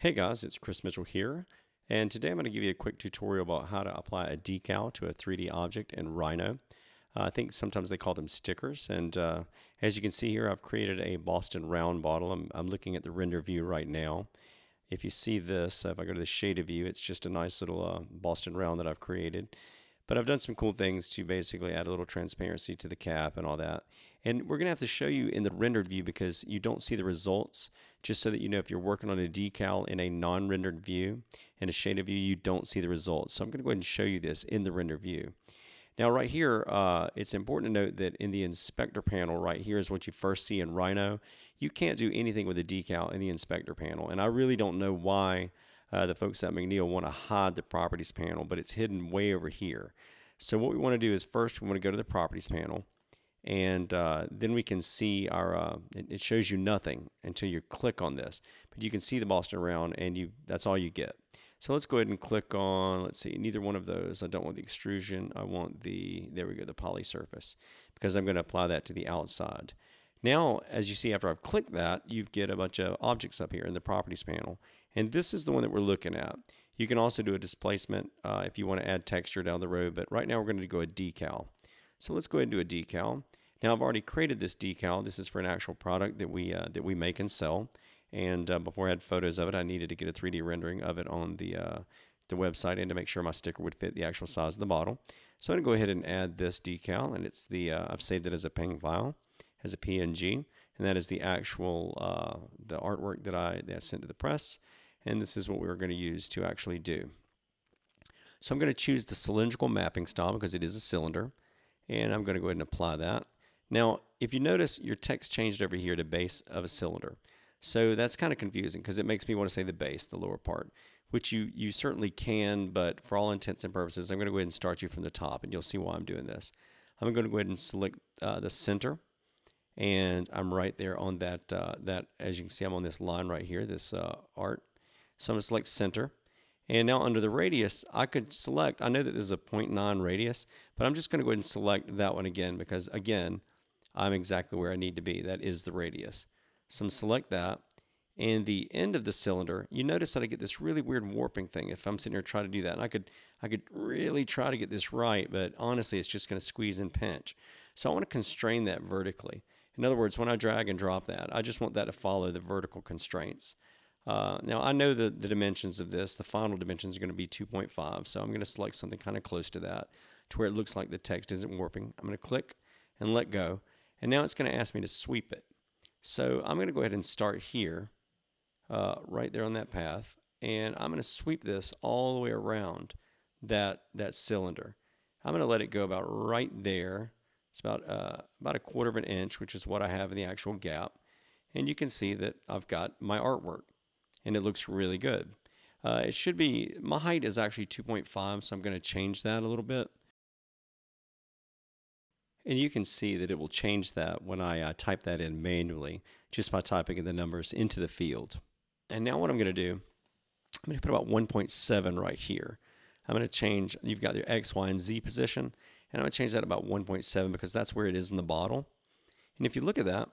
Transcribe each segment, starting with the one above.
Hey guys, it's Chris Mitchell here, and today I'm going to give you a quick tutorial about how to apply a decal to a 3D object in Rhino. Uh, I think sometimes they call them stickers, and uh, as you can see here, I've created a Boston round bottle. I'm, I'm, looking at the render view right now. If you see this, if I go to the shaded view, it's just a nice little uh, Boston round that I've created. But I've done some cool things to basically add a little transparency to the cap and all that. And we're going to have to show you in the rendered view because you don't see the results, just so that you know if you're working on a decal in a non-rendered view, in a shaded view, you don't see the results. So I'm going to go ahead and show you this in the render view. Now right here, uh, it's important to note that in the inspector panel right here is what you first see in Rhino. You can't do anything with a decal in the inspector panel. And I really don't know why uh, the folks at McNeel want to hide the properties panel, but it's hidden way over here. So what we want to do is first we want to go to the properties panel and uh, then we can see our, uh, it, shows you nothing until you click on this, but you can see the Boston Round and you that's all you get. So let's go ahead and click on, let's see, neither one of those. I don't want the extrusion. I want the, there we go, the poly surface because I'm going to apply that to the outside. Now, as you see, after I've clicked that, you get a bunch of objects up here in the properties panel. And this is the one that we're looking at. You can also do a displacement uh, if you want to add texture down the road, but right now we're going to go a decal. So let's go ahead and do a decal. Now I've already created this decal. This is for an actual product that we uh, that we make and sell. And uh, before I had photos of it, I needed to get a 3D rendering of it on the uh, the website and to make sure my sticker would fit the actual size of the bottle. So I'm going to go ahead and add this decal, and it's the uh, I've saved it as a PNG file, as a PNG, and that is the actual uh, the artwork that I that I sent to the press and this is what we're going to use to actually do. So I'm going to choose the cylindrical mapping style because it is a cylinder, and I'm going to go ahead and apply that. Now, if you notice, your text changed over here to base of a cylinder. So that's kind of confusing because it makes me want to say the base, the lower part, which you, you certainly can, but for all intents and purposes, I'm going to go ahead and start you from the top, and you'll see why I'm doing this. I'm going to go ahead and select uh, the center, and I'm right there on that, uh, that, as you can see, I'm on this line right here, this uh, art. So I'm going to select center. And now under the radius, I could select, I know that this is a 0.9 radius, but I'm just going to go ahead and select that one again because again, I'm exactly where I need to be. That is the radius. So I'm select that. And the end of the cylinder, you notice that I get this really weird warping thing if I'm sitting here trying to do that. And I could, I could really try to get this right, but honestly, it's just going to squeeze and pinch. So I want to constrain that vertically. In other words, when I drag and drop that, I just want that to follow the vertical constraints. Uh, now I know the, the dimensions of this, the final dimensions are going to be 2.5, so I'm going to select something kind of close to that to where it looks like the text isn't warping. I'm going to click and let go, and now it's going to ask me to sweep it. So I'm going to go ahead and start here, uh, right there on that path, and I'm going to sweep this all the way around that, that cylinder. I'm going to let it go about right there. It's about, uh, about a quarter of an inch, which is what I have in the actual gap. And you can see that I've got my artwork and it looks really good. Uh, it should be, my height is actually 2.5, so I'm going to change that a little bit. And you can see that it will change that when I uh, type that in manually, just by typing in the numbers into the field. And now what I'm going to do, I'm going to put about 1.7 right here. I'm going to change, you've got your X, Y, and Z position, and I'm going to change that about 1.7 because that's where it is in the bottle. And if you look at that,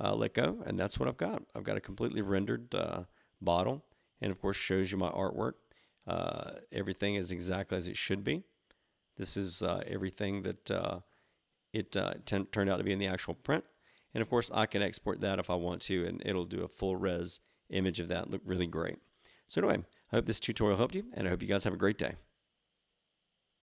uh, let go, and that's what I've got. I've got a completely rendered uh, bottle, and of course shows you my artwork. Uh, everything is exactly as it should be. This is uh, everything that uh, it uh, turned out to be in the actual print. And of course, I can export that if I want to, and it'll do a full res image of that. Look really great. So anyway, I hope this tutorial helped you, and I hope you guys have a great day.